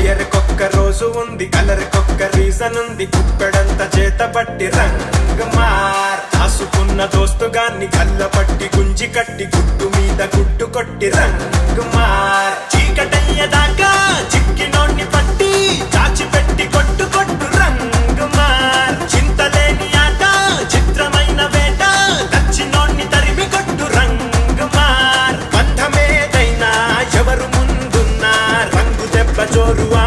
ఇయరకొక్క రోజు ఉంది కలర్కొక్క రీజన్ ఉంది. కుప్పెడంత చేతబట్టి రంగమార్ అసుకున్న దోస్తుగాన్ని కళ్ళపట్టి గుంజి కట్టి గుట్టు మీద గుట్టు కొట్టి రంగమార్ చీకటయ్యదాకా Do I?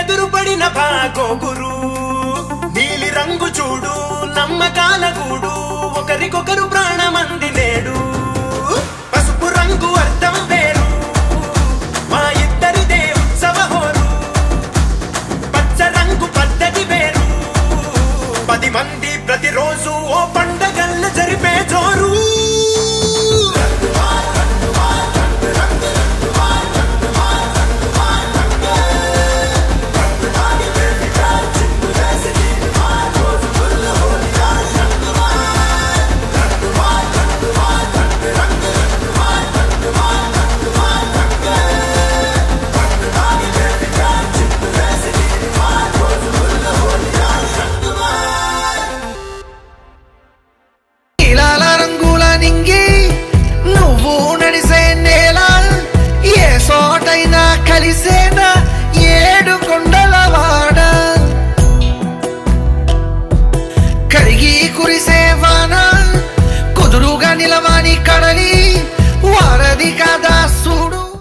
ఎదురుపడిన బాగోగురు నీలి రంగు చూడు నమ్మకాల గూడు.